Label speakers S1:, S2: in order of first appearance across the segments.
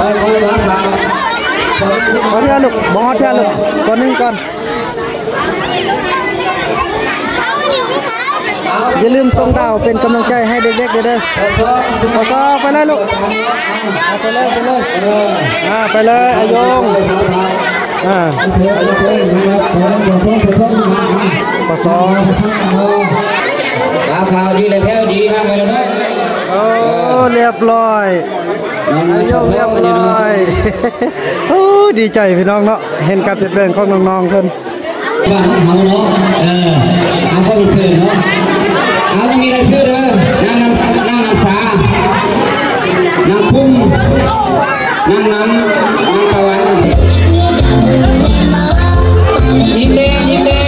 S1: ไปไปรักษา
S2: ขอเทื่อลูกบ่ฮอดเทื่อลูกก่อนหนึงก่อนอย่าลืมส่งดาวเป็นกำลังใจให้เด็กๆเด้อเด้อขอซอไปเลยลูกเอาไปเลยไปเลยอ่าไปเลยอายงอ่าขอซอ
S1: รับข่าวดีเลยแถวดีมากไปแล้วเนาะ
S2: โอ้เรียบร้อย ยงเรียบร้อยโอ้ดีใจพี่น้องเนาะเห็นการเปลี่ยนแปลงของน้องๆเพิ่น
S1: บ้านเขาเนาะเออเอาคนอีกคืนเนาะเอาจะมีอะไรซื้อเด้อนางน้ำนางน้ำสานางพุ่มนางน้ำนางตะวันยิ้มเด้ยิ้มเด้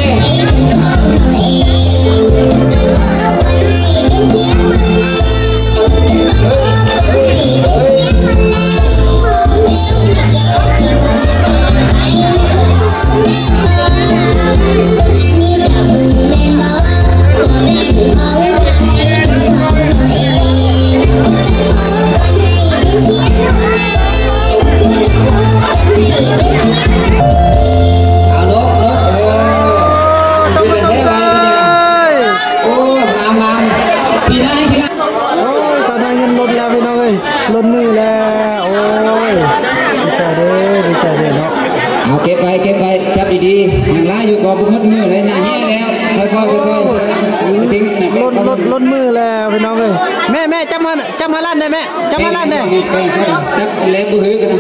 S1: ำ
S2: มาลั่นได้ไป
S1: จับเล็บมือกันนะ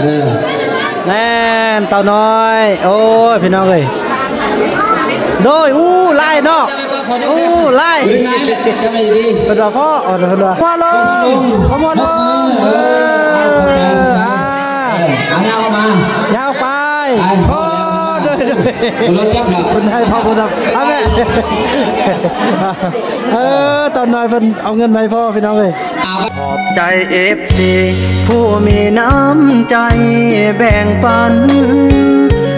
S1: เออ
S2: แน่นเต่าน้อยโอ้ยพี่น้องเอ้ย โดยอู้ไล่เนาะอู้ไล่
S1: ดูง่ายเลยจับไปดี
S2: เป็นว่าพ่ออ๋อเดี๋ยดี๋ยวมาลงขโมยลงเอออ่า
S1: เอาเงามา
S2: ยาวไปโอ้เด้อเด้อ
S1: รถจับ
S2: คนให้พ่อคนทำเอาแม่เออตอนน้อยเพิ่นเอาเงินมาให้พ่อพี่น้องเอ้ยขอบใจเอฟซีผู้มีน้ำใจแบ่งปัน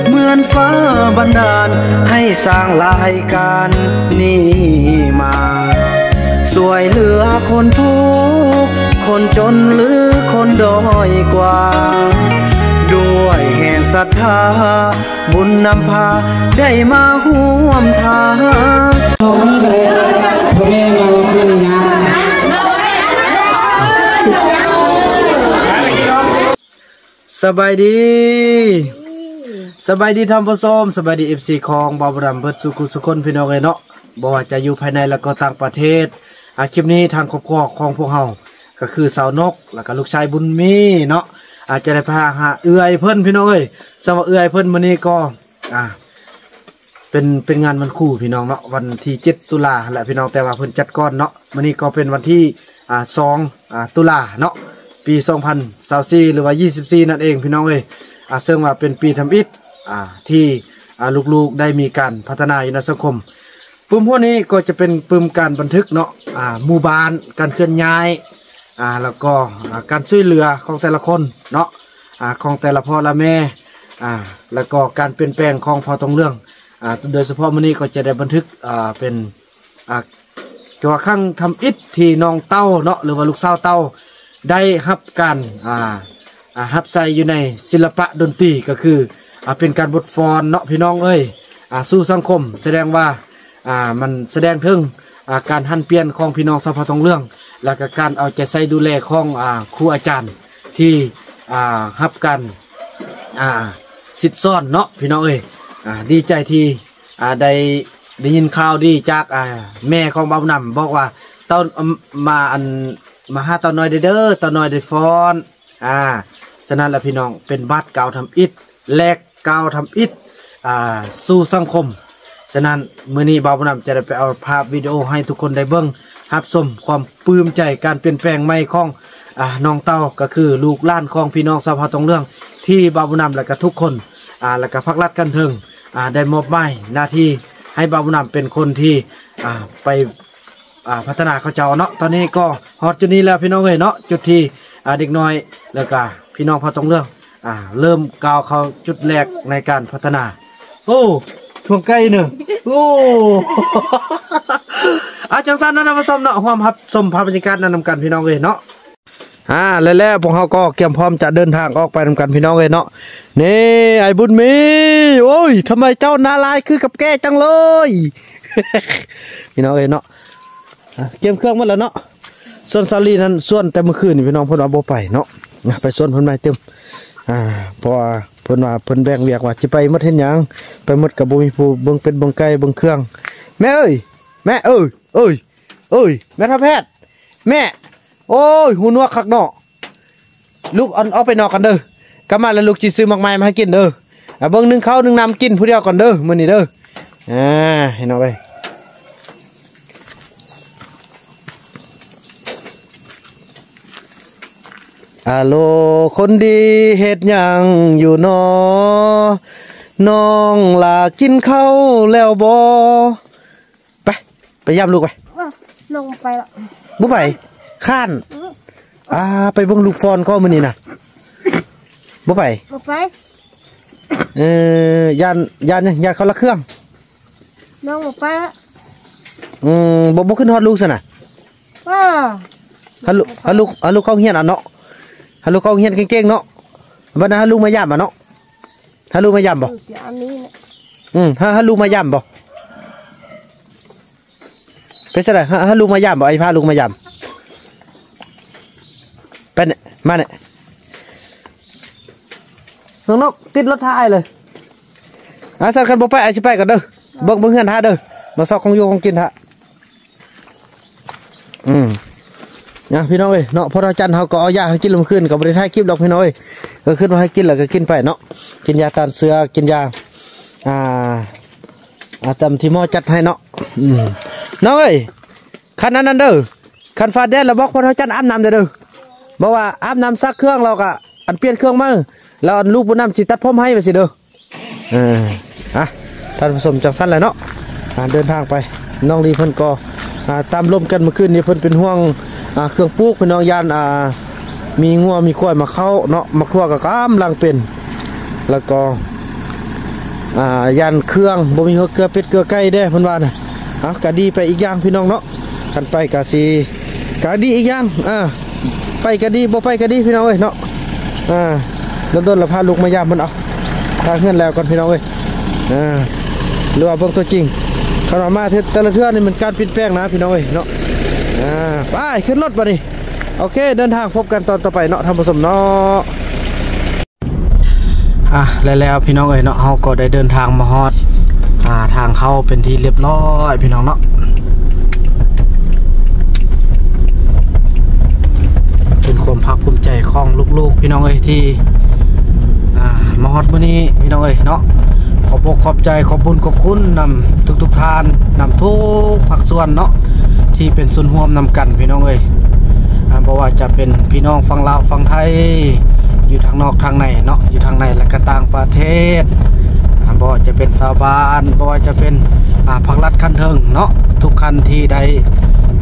S2: เหมือนฟ้าบันดาลให้สร้างรายการนี้มาสวยเหลือคนทุกคนจนหรือคนด้อยกว่า ด้วยแห่งศรัทธา บุญนำพาได้มาห่วมทาง
S1: เอามือกันเลยพ่อแม่มาเป็นงาน
S2: สบายดีสบายดีทำผู้ชมสบายดีเอฟซีของบาวบรัมเบิดสุขุสุคนพี่น้องเอ้ยเนาะบ่ว่าจะอยู่ภายในแล้วก็ต่างประเทศอาคลิปนี้ทางครอบครัวของพวกเฮาก็คือสาวนกแล้วก็ลูกชายบุญมีเนาะ อาจจะได้พาหาเอื้อยเพิ่นพี่น้องเอ้ยสำหรับเอื้อยเพิ่นมื้อนี้ก็อ่าเป็นเป็นงานวันคู่พี่น้องเนาะวันที่7ตุลาแหละพี่น้องแต่ว่าเพิ่นจัดก่อนเนาะมื้อนี้ก็เป็นวันที่อ่า2อ่าตุลาเนาะปี2024หรือว่า24นั่นเองพี่น้องเอ้ยอ่าซึ่งว่าเป็นปีทำอิฐอ่าที่อ่าลูกๆได้มีการพัฒนาอยู่ในสังคมปุ่มพวกนี้ก็จะเป็นปุ่มการบันทึกเนาะอ่าหมู่บ้านการเคลื่อนย้าย อ่าแล้วก็การช่วยเหลือของแต่ละคนเนาะอ่าของแต่ละพ่อและแม่อ่าแล้วก็การเปลี่ยนแปลงของพอตรงเรื่องอ่าโดยเฉพาะมื้อนี้ก็จะได้บันทึกอ่าเป็นอ่าเกี่ยวข้างทำอิฐที่น้องเต้าเนาะหรือว่าลูกสาวเต้าได้รับการอ่าอ่ารับใส่อยู่ในศิลปะดนตรีก็คืออ่าเป็นการบทฟอนเนาะพี่น้องเอ้ยอ่าสู่สังคมแสดงว่าอ่ามันแสดงถึง อ่าการหั่นเปลี่ยนของพี่น้องสาทองเรื่อง แล้วก็การเอาใจใส่ดูแลของอ่าครูอาจารย์ที่อ่ารับการอ่าสิทธิ์ซ่อนเนาะพี่น้องเอ้ยอ่าดีใจที่อ่าได้ได้ยินข่าวดีจากอ่าแม่ของบ่าวนำบอกว่าตอนมาอันมาหาตอนน้อยเด้อเด้อตอนน้อยได้ฟ้อนอ่าฉะนั้นล้วพี่น้องเป็นบัตรเก่าทำอิฐแลกเก่าทำอิฐอ่าสู่สังคม ฉะนั้นมื้อนี้บ่าวนำจะได้ไปเอาภาพวิดีโอให้ทุกคนได้เบิ่งรับชมความปลื้มใจการเปลี่ยนแปลงใหม่ของอ่าน้องเต้าก็คือลูกหล้านของพี่น้องสาพาตรงเรื่อง ที่บ่าบุญนำและก็ทุกคนอ่าและก็พักรัดกันเทิงอ่าได้มอบหมายหน้าที่ให้บ่าบุญนำเป็นคนที่อ่าไปอ่าพัฒนาเขาเจ้าเนาะตอนนี้ก็ฮอตจุดนี้แล้วพี่น้องเอ้ยเนาะจุดที่อ่าเด็กน้อยแล้วก็พี่น้องพาตรงเรื่องอ่าเริ่มก้าวเข้าจุดแรกในการพัฒนา โอ้ วงใกล้เนอะโอ้อาจังสันนั่นนะมาชมเนาะความรับชมภาพบรรยากาศนั้นนำกันพี่น้องเอ้ยเนาะอ่าแล้วแล้วพวกเขาก็เตรียมพร้อมจะเดินทางออกไปทำกันพี่น้องเลยเนาะนี่ไอ้บุญมีโอ้ยทำไมเจ้านาลายคือกับแกจังเลย พี่น้องเลยเนาะเตรียมเครื่องหมดแล้วเนาะส่วนซาลีนั้นส่วนแต่เมื่อคืนพี่น้องเพิ่นว่าบ่ไปเนาะไปส่วนพิ่นมาเต็ม อ่าเพราะว่าเพิ่นว่าเพิ่นแบ่งเวียกว่าสิไปหมดเฮ็ดหยังไปหมดก็บ่มีผู้เบิ่งเป็ดเบิ่งไก่เบิ่งเครื่อง แม่เอ้ยแม่เอ้ยเอ้ยเอ้ยแม่ทัพแพทย์แม่ โอ้ยหูหนวกคักเนาะลูกอาเอาไปนอกกันเด้อกลับมาแล้วลูกจิซื้อมากมายมาให้กินเด้ออะเบิ่งหนึงข้าวหนึงน้ำกินผู้เดียวก่อนเด้อมื้อนี้เด้ออ่าให้น้องไป อาโลคนดีเฮ็ดหยังอยู่นอน้องลากินข้าวแล้วบ่ไป ไปย่ำลูกไป
S3: ว่าลงไปละ
S2: บ่ไปข้านอ่าไปเบิ่งลูกฟอนก็มื้อนี้น่ะบ่ไป
S3: ลงไป
S2: เออยานยานยานเขาละเครื่อง
S3: น้องลงไปละ
S2: อืมบ่บ่ขึ้นฮอดลูกซะน่ะ
S3: ว่า
S2: ฮัลลูกฮัลลูกฮัลลูกเข้าเฮียนอะเนาะ ฮัลลูกเขาเฮียนเก่งๆเนาะบัดนั้นฮัลลูกมาย่ํอะเนาะฮัลลูกมาย่ํบ่
S3: อยู่ที่อันนี้เนี่ย
S2: อืมฮะฮัลลูกมาย่ํบ่เป็นจังได๋ฮะฮัลลูมาย่ํบ่ไอ้พาลูกมาย่ํไปเนี่ยมาเนี่ยน้องนกติดรถท้ายเลยอาสันคันบ่ไปไอาสิไปกันเด้อเบิ่งเบิ่งเฮือนท่าเด้อมาซอกของอยู่ของกินท่าอืม นะพี่น้องเอ้ยเนาะพอเราจันทร์เฮาก็เอายาให้กินลงคืนก็บ่ได้ถ่ายคลิปดอกพี่น้องเอ้ยก็ขึ้นมาให้กินแล้วก็กินไปเนาะกินยาต้านเสือกินยาอ่าอาตามที่หมอจัดให้เนาะอืมน้องเอ้ยคันนั้นนั่นเด้อคันฟ้าแดดแล้วบอกพอเราจันทร์อาบน้ำเด้อเด้อบอกว่าอาบน้ำซักเครื่องเราก็อันเปลี่ยนเครื่องมาแล้วอันลูกบุญน้ำสิตัดผมให้ไปสิเด้อเอออะท่านผู้ชมจากสั้นแหล้วเนาะอ่าเดินทางไป น้องลีเพิ่นก็ตามลมกันเมื่อคืนนี้เพิ่นเป็นห่วงเครื่องปลูกเป็นน้องยานมีงัวมีควยมาเข้าเนาะมาครัวกับกำลังเป็น แล้วก็ยานเครื่องบ่มีหัวเกลือเป็ดเกลือไก่เด้เพิ่นว่านะเอะก็ดีไปอีกอย่างพี่น้องเนาะกันไปก็สิก็ดีอีกอย่างอ่าไปก็ดีบ่ไปก็ดีพี่น้องเอ้ยเนาะอ่าโดนๆแล้วพาลูกมายามมันเอาทางเงื่อนแล้วก่อนพี่น้องเอ้ยอ่าหรือว่าเบิ่งตัวจริง ขนมมาเทือแต่ละเทื่อนี่มันการปลี่ยนแปลงนะพี่น้องเอ้ยเนาะอ่าไปขึ้นรถมาดิโอเค เดินทางพบกันตอนต่อไปเนาะท่านผู้ชมเนาะอะแล้วแล้วพี่น้องเอ้ยเนาะเฮาก็ได้เดินทางมาฮอดอ่าทางเข้าเป็นที่เรียบร้อยพี่น้องเนาะเป็นความภาคภูมิใจของลูกๆ พี่น้องเอ้ยที่อ่ามาฮอดมื้อนี้พี่น้องเอ้ยเนาะ ขอบอกขอบใจขอบบุญขอบคุณนำทุกๆทานนำทุกภาคส่วนเนาะที่เป็นส่วนร่วมนำกันพี่น้องเอ้ยอ่าบ่ว่าจะเป็นพี่น้องฝั่งลาวฝั่งไทย อยู่ทางนอกทางในเนาะอยู่ทางในและก็ต่างประเทศอ่าบ่ว่าจะเป็นชาวบ้านบ่ว่าจะเป็นอ่าภาครัฐคันเทิงเนาะทุกคันที่ได้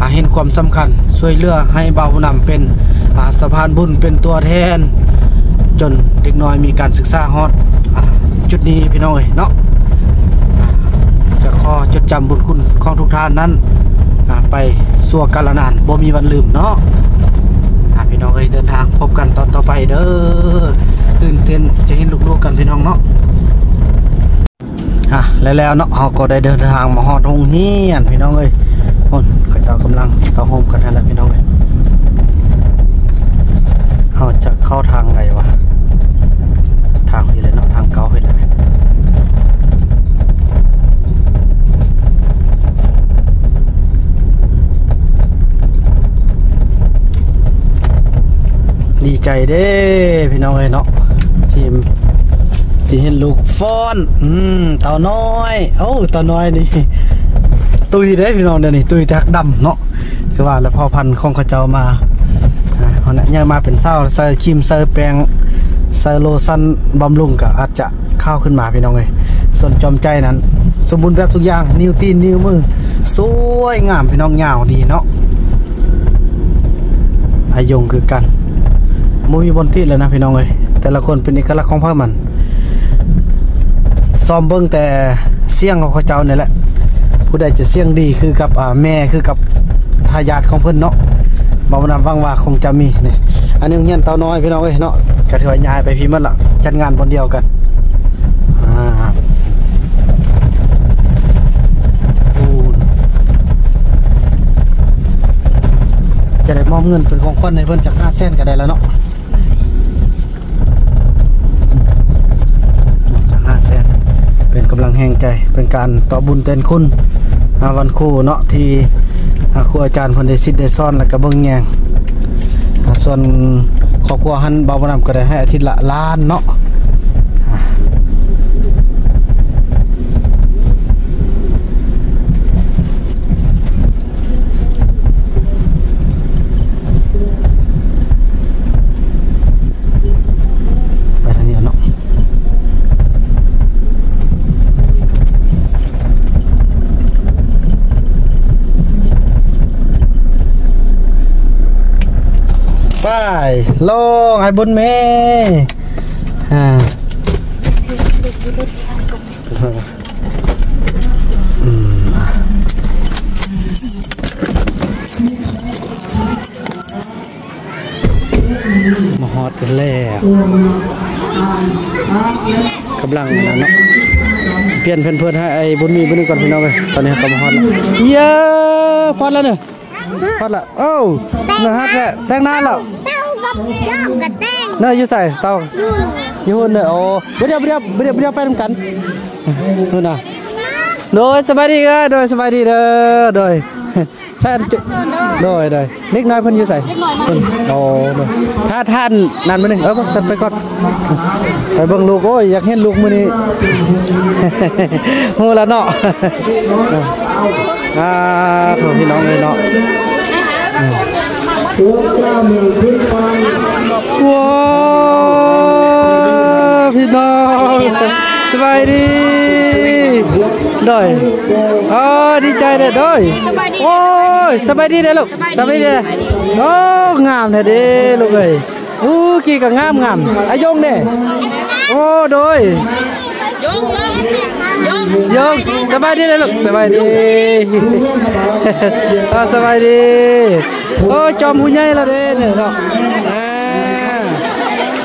S2: อาเห็นความสำคัญช่วยเหลือให้เบาผู้นำเป็นสะพานบุญเป็นตัวแทน จนเด็กน้อยมีการศึกษาฮอดจุดนี้พี่น้องเอ้ยเนาะจะขอจดจำบุญคุณของทุกท่านนั้นไปสัวกาลนานบ่มีวันลืมเนาะพี่น้องเอ้ยเดินทางพบกันตอนต่อไปเด้อตื่นเต้นจะเห็นลูกๆกันพี่น้องเนาะอะแล้วแล้วเนาะเราก็ได้เดินทางมาฮอดโรงเรียนพี่น้องเอ้ยคนก็จะกำลังเข้าโฮมกันนั่นแหละพี่น้องเอ้ย เราจะเข้าทางไหนวะ ทางนี้เลยเนาะทางเก่าเลยนะดี ใจเด้พี่น้องเลยเนาะทีมที่เห็นลูกฟอน อืมเต่าน้อยโอ้เต่าน้อยนี่ตุยเด้พี่น้องเดี๋ยวนี้ตุยแท็กดำเนาะคือว่าแล้วพอพันธุ์ของเขาเจ้ามาอ่าคนนั้นยังมาเป็นเศร้าเซอร์ครีมเซอร์แปรงเซอร์โลซันบำรุงก็อาจจะเข้าขึ้นมาพี่น้องเลยส่วนจอมใจนั้น สมบูรณ์แบบทุกอย่างนิ้วตีนนิ้วมือ สวยงามพี่น้องยาวดีเนาะอายงคือกัน มมีบนที่เลยนะพี่น้องเลยแต่ละคนเป็นเอกลักษณ์ของพวกมันซ้อมเบิ้งแต่เสี่ยงของเขาเจ้าเนี่ยแหละผู้ใดจะเสี่ยงดีคือกับแม่คือกับทายาทของเพิ่อนเนาะบาวนำฟังว่าคงจะมีนี่อันนี้โรงเรียนเตาน้อยพี่น้องเอ้ยเนาะก็ถือว่าย้ายไปพี่มันละจัดงานบนเดียวกันอ่าโอ้จะได้มอบเงินเป็นของขวัญในเพิ่นจาก5เส้นก็ได้แล้วเนาะจาก5เส้นเป็นกำลังแห่งใจเป็นการต่อบุญเต้นคุณอาวันครูเนาะที่ครูอาจารย์เพิ่นได้สิทธิ์ได้ซ่อนแล้วก็เบิ่งแยงอ่าส่วนครอบครัวหันเบาบนำก็ได้ให้อาทิตย์ละล้านเนาะอ่าไปทางนี้เอาเนาะ ไปลงไอ้บนเมอ่าอืมอะมาฮอดกันแล้วกำลังนะเนาะเปลี่ยนเพื่อนเพื่อนให้ไอ้บุญมีบุญมีก่อนพี่น้องเลยตอนนี้เขามาฮอดแล้วเย้ฟอดแล้วเนี่ยฟอดแล้วโอ้นะฮะแค่แต่งหน้าแล้ว
S3: บย่างกับแตง
S2: เนยอยู่ใส่เตาอยู่หุ่นเนยโอ้เดี๋ยวเดี๋ยวเดี๋ยวเดี๋ยวไปทำกันนู่นน่ะโดยสบายดีก็โดยสบายดีเด้อโดยแซนจุโดยโดยเล็กน้อยเพิ่นอยู่ใส่เพิ่นโอ้โดยถ้าท่านนั่นมาหนึ่งเออสันไปก่อนไปเบิ่งลูกโอ้ยอยากเห็นลูกมื้อนี้ฮู้ล้วเนาะอ่าพี่น้องเลยเนาะว้ สบายดีด้อยอ๋อดีใจเด้อด้อยโอ้ยสบายดีเด้อลูกสบายดีเด้อโอ้งามเด้อเด้ลูกเอ้ย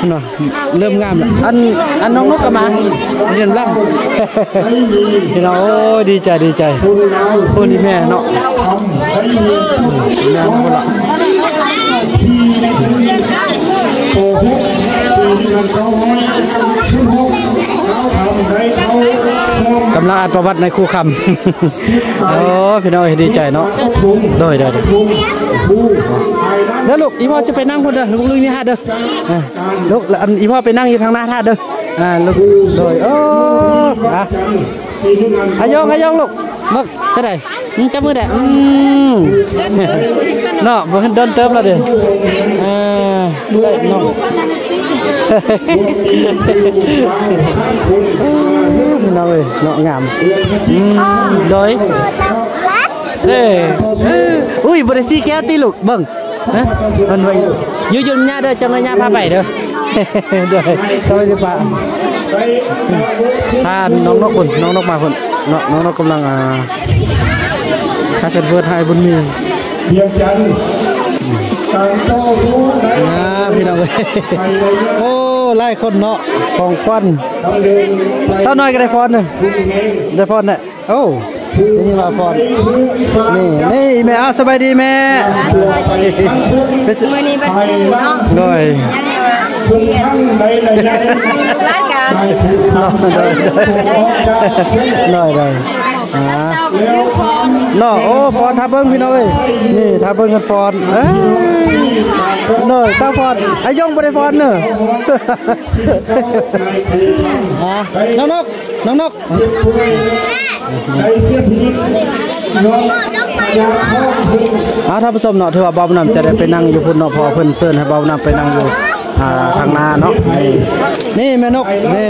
S2: เด้โอ้โดยยงสบายดีเด้อลูกสบายดีอ่าสบายดีโอ้จอมผู้ใหญ่และเด้เนี่ยเนาะอ่าเนาะเริ่มงามแล้วอันอันน้องนกก็มาเรียนร่ำพี่น้องโอ้ยดีใจดีใจคนนี้แม่เนาะแม่คนละ กำลังอ่านประวัติในครูคำ โอ้พี่น้องดีใจเนาะโดยโดยโดยแล้วลูกอีพ่อจะไปนั่งคนเด้อลูกลุงนี่ฮะเด้อลูกอันอีพ่อไปนั่งอยู่ทางหน้าท่าเด้ออ่าลูกโดยโอ้อะอายองอายองลูกมึกจะได้ อืมจับมือได้อืมเนาะบ่เห็นเดินเติมแล้วเด้ออ่าได้เนาะเนาะเว้ยเนาะงามอืมโถ้าน้องนกคนน้องนกมาคนน้องน้องนกกำลังอ่าถ้าเป็นเพื่อนไทยบุญมี
S4: เพียงจันทร์การต่อสู้ใน
S2: นะพี่น้องเอ้ยโอ้ไล่คนเนาะของควัน
S4: ทางเดินไป
S2: เต้าน้อยก็ได้ฟอนเน่ย
S4: คุณเอง
S2: ได้ฟอนเนี่ยโอ้นี่มาฟอนนี่นี่แม่เอาสบายดีแม่เป็นสิ
S3: มือนี้เป็นน้อง
S2: โดย
S4: คุณทั้งในระยะ
S3: ร้านกัน
S4: ได้ถูกทำ
S2: โดยโดยโดยอ่า
S3: เต้ากับชื่อคน
S2: เนาะโอ้ฟอนทับเบิ้งพี่น้องเอ้ยนี่ทับเบิ้งกันฟอนเอ้ยโดยตาฟอนไอ้ยงบ่ได้ฟอนเนอะอะน้องนกน้องนก
S4: ได้เสียชีวิตน้องอยากขอคุณ
S2: อ่าท่านผู้ชมเนาะถือว่าเบาบุญนำจะได้ไปนั่งอยู่พุ่นเนาะพอเพิ่นเชิญให้เบาบุญนำไปนั่งอยู่อ่าทางนาเนาะนี่นี่แม่นกนี่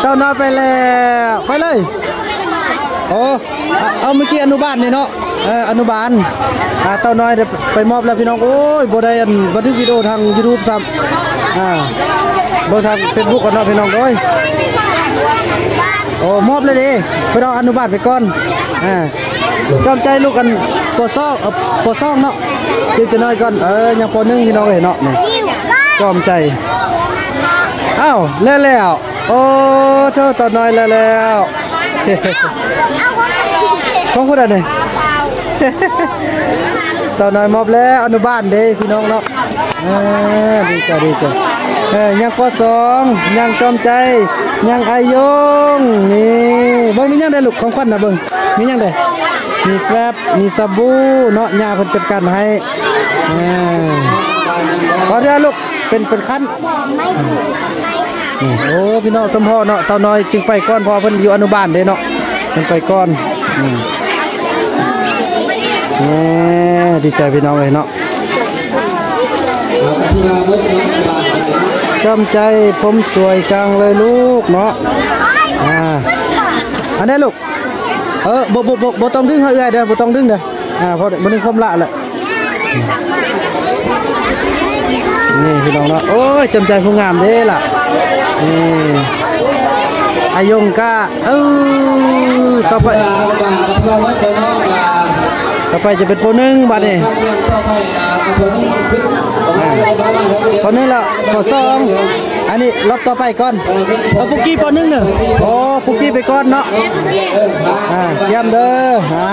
S3: เด้
S2: ออ่าท่านผู้ชมเนาะเบาบุญนำจะได้ไปนั่งกันเนาะ
S4: การศึกษา
S2: นั่นล่ะโอ้ตาน้อยมอบแล้วตาน้อยไปเต้าน้อยไปแล้วไปเลยโอ้เอาเมื่อกี้อนุบาลนี่เนาะเอออนุบาลอ่าเต้าน้อยไปมอบแล้วพี่น้องโอ้ยบได้อันบันทึกวิดีโอทาง YouTube ซ้ำอ่าบทาง Facebook กันเนาะพี่น้องเอ้ยโอ้มอบเลยดิไปเอาอนุบาลไปก่อนอ่าจอมใจลูกกันปอซอกเอ่อปอซอกเนาะเดี๋ยวจะน้อยก่อนเออยังปอหนึงพี่น้องเอ้ยเนาะนี่จอมใจอ้าวแล้วแล้ว โอ้เธอตาน้อยแล้วแล้วของคุณอะไรตอนน้อยมอบแล้วอนุบาลเด้พี่น้องเนาะดีใจดีใจเออยังปสองยังจอมใจยังอายุงนี่เบิ่งมียังได้ลูกของขวัญนะเบิ่งมียังได้มีแฟบมีสบู่เนาะยาเพิ่นจัดการให้ออขอเดี๋ยวลูกเป็นเป็นขั้น นี่โอ้พี่น้องสมพอเนาะตอนน้อยจึงไปก่อนพอเพิ่นอยู่อนุบาลเด้เนาะเพิ่นไปก่อนอืมแหมดีใจพี่น้องเลยเนาะ
S1: เราก็ที่ว่าเมื่อกี้บาทอะไร
S2: จำใจผมสวยจังเลยลูกเนาะอ่าอันนี้ลูกเออบ่บ่บ่บ่ต้องดึงให้เอื้อยเด้อบ่ต้องดึงเด้ออ่าเพราะบ่นึงความละแหละนี่พี่น้องเนาะโอ้ยจำใจผู้งามเด้ล่ะ นี่อายงกะเออต่อไปต่อไปจะเป็นโปรหนึ่งบัดนี้
S1: ทำยังต่อไปอ่าคนนี้ขึ้นประมาณนี้ประมาณนี้
S2: ปอหนึ่งละปอสองอันนี้รอบต่อไปก่อนเอาปุกกี้ปอหนึ่งเนอะโอ้ปุกกี้ไปก่อนเนาะอ่าเยี่ยมเด้ออ่า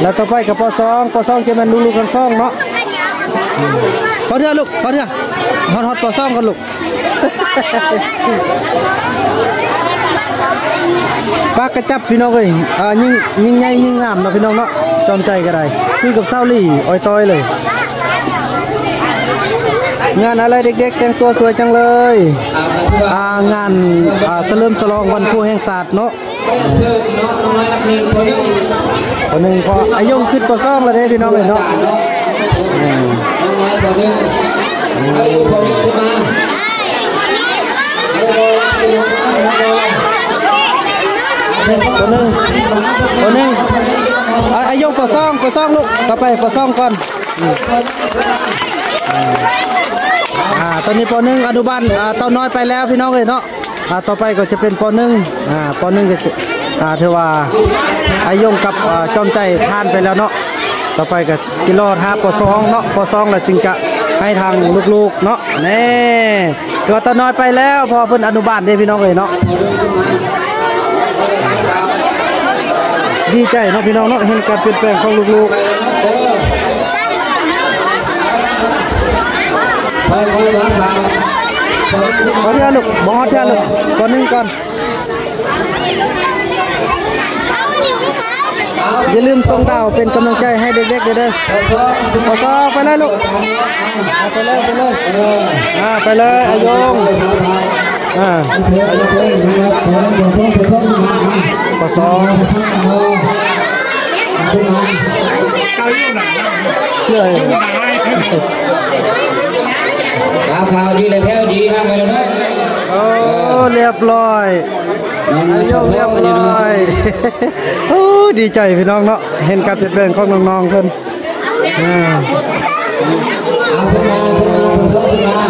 S2: แล้วต่อไปกับปอสองปอสองจะเป็นลูกๆกันสองเนาะอืมพอเถอะลูกพอเถอะฮอดฮอดปอสองกันลูก ปากกระจับพี่น้องเอ้ยอ่ายิ่งยิ่งใหญ่ยิ่งงามนะพี่น้องเนาะจอมใจก็ได้คุยกับเศร้าลี่อ้อยต้อยเลย งานอะไรเด็กๆแต่งตัวสวยจังเลยอ่างานอ่าเฉลิมฉลองวันครูแห่งศาสตร์เนาะ
S1: วันคน
S2: หนึ่งพออายุขึ้นปซ่องแล้วเด้พี่น้องเลยเนาะอืม
S1: คน
S2: หนึ่งคนหนึ่งอาอายุปซ่องปซ่องลูกต่อไปปซ่องก่อนอ่าตอนนี้ปหนึ่งอนุบาลอ่าตอนน้อยไปแล้วพี่น้องเลยเนาะอ่าต่อไปก็จะเป็นปหนึ่งอ่าปหนึ่งก็จะอ่าเทว่าอายุกับอ่าจอมใจผ่านไปแล้วเนาะต่อไปก็กิโลห้าปอซองเนาะปอซองแล้วจึงจะให้ทางลูกๆเนาะแน่ตัวตาน้อยไปแล้วพอเพิ่นอนุบาลเด้พี่น้องเอ้ยเนาะ ดีใจเนาะพี่น้องเนาะเห็นการเปลี่ยนแปลงของลูก
S1: ไปไปวางทาง
S2: ๆขอเทื่อลูกบ่ฮอเทื่อลูกก่อนหนึงก่อนอย่าลืมส่งดาวเป็นกำลังใจให้เด็กๆเด้อเด้อปอซอไปเลยลูกไปเลยไปเลยอ่าไปเลยอายงอ่าอายง ปอซองเชื่อ
S1: ข่าวข่าวดีเลยแถวดีมากเลยนะ
S2: โอ้เรียบร้อย
S1: นา
S2: ยงเรียบร้อยโอ้ดีใจพี่น้องเนาะเห็นการเปลี่ยนแปลงของน้องๆเพิ่นอ่า
S1: เอาขึ้นมาขึ้นมาขึ้นมา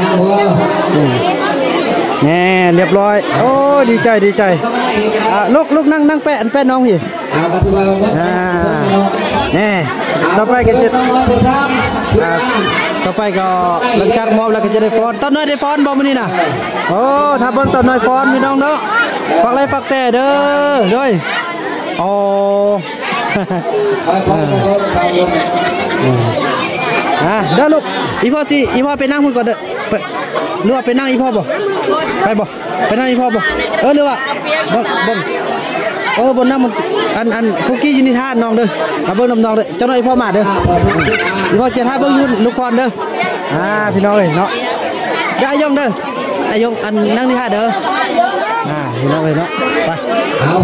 S1: นั่งวัว
S2: แน่เรียบร้อย โอ้ดีใจดีใจลูกลูกนั่งนั่งแปะแปะน้องพี่แน่ต่อไปก็จะ
S1: ต่อไป
S2: ก็หลังจากมอบแล้วก็จะได้ฟอนต้นน้อยได้ฟอนบ่มื้อนี้น่ะโอ้ถ้าเบิ่งต้นน้อยฟอนพี่น้องเนาะฝากไลค์ฝากแชร์เด้อด้วยโอ้อะเด้อลูกอีพ่อสิอีพ่อไปนั่งพุ่นก่อนเด้อ หรือว่าไปนั่งอีพ่อบ่ไปบ่ไปนั่งอีพ่อบ่เออหรือว่าเบิ่งเบิ่งเออบนน้ำมันอันอันคุกกี้อยู่ในท่าน้องเด้อเอาเบิ่งน้ำน้องเด้อเจ้าหน่อยอีพ่อมาเด้ออีพ่อจะท่าเบิ่งอยู่ลูกพรเด้ออ่าพี่น้องเอ้ยเนาะเด้ออายงเด้ออายงอันนั่งในท่าเด้ออ่าพี่น้องเอ้ยเนาะไป
S1: เอา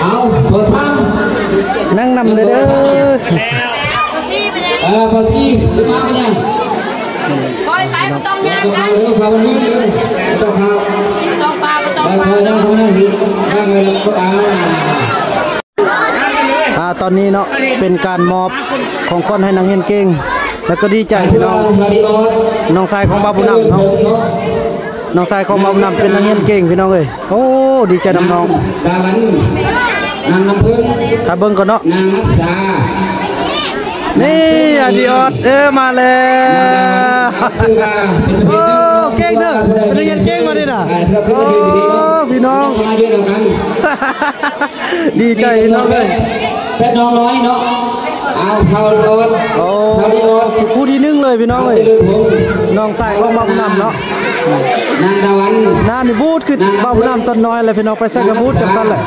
S3: เเอา
S1: เบอร์สาม
S2: นั่งนำเลยเด้อ
S1: เออเบอร์สี่ขึ้นมาเป็นยัง
S3: คอยไปไม่ต้องยาก
S1: ต้อง
S3: กั
S1: เข้านเรื่องความมันมืดเลยต้องเข้า
S3: ต้องปลาไม่ต้อง
S1: ไป
S3: ปลา
S1: พอยังทำได้สิข้างเลยก็เอา
S2: อ่าตอนนี้เนาะเป็นการมอบของคนให้นางเฮียนเก่งแล้วก็ดีใจพี่น้อง
S1: มาดีบอส
S2: น้องชายของบาบุญนำเนาะน้องชายของบาบุญนำเป็นนางเฮียนเก่งพี่น้องเอ้ยโอ้ดีใจน้ำน้อง
S1: ดาวันนางน้ำพึ่ง
S2: ถ้าเบิ่งก่อนเนาะ
S1: นางนักษา
S2: นี่อดีออดเออมาแล้วโอ้เก่งเด้อเป็นนางเฮียนเก่งมาดิน่ะโอ้พี่น้อง
S1: มาเยอะกัน
S2: ดีใจพี่น้องเลย
S1: แฟนน้องน้อยเนาะเอาเท่าโดน
S2: โอ้
S1: เท่าดีโดน
S2: ผู้ที่หนึ่งเลยพี่น้องเลย
S1: เดือดผม
S2: น้องชายของบาบุญนำเนาะ
S1: นางดาวัน
S2: หน้านี่บูดคือบาบุญนำต้นน้อยเลยพี่น้องไปใส่กระบูดจังซั่นแหละ